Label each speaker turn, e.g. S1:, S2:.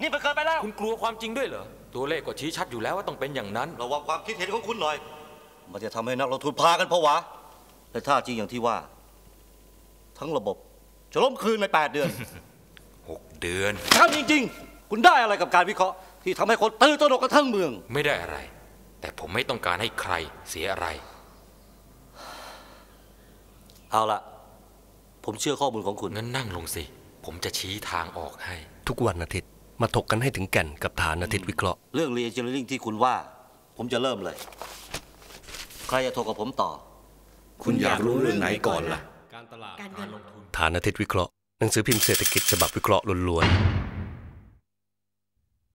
S1: นี่มันเกินไปแล้ว
S2: คุณกลัวความจริงด้วยเหรอ ตัวเลขก็ชี้ชัดอยู่แล้วว่าต้องเป็นอย่างนั้น
S3: ระวังความคิดเห็นของคุณหน่อย มันจะทำให้นักลงทุนพากันผวาและถ้าจริงอย่างที่ว่า ทั้งระบบจะล้มคืนใน 8 เดือน
S2: 6เดือน
S3: ถามจริง ๆ คุณได้อะไรกับการวิเคราะห์ ที่ทำให้คนตื่นตระหนกกันทั้งเมือง
S2: ไม่ได้อะไร แต่ผมไม่ต้องการให้ใครเสียอะไร
S3: เอาละผมเชื่อข้อมูลของคุณ
S2: งั้นนั่งลงสิ ผมจะชี้ทางออกให้
S4: ทุกวันอาทิตย์ มาถกกันให้ถึงแก่นกับฐานอาทิตย์วิเคราะห์
S3: เรื่อง re-engineering ที่คุณว่า ผมจะเริ่มเลย ใครจะโทรกับผมต่อ
S5: คุณอยากรู้เรื่องไหนก่อนล่ะ
S6: การเงิน
S4: ฐานอาทิตย์วิเคราะห์ หนังสือพิมพ์เศรษฐกิจฉบับวิเคราะห์ล้วนๆ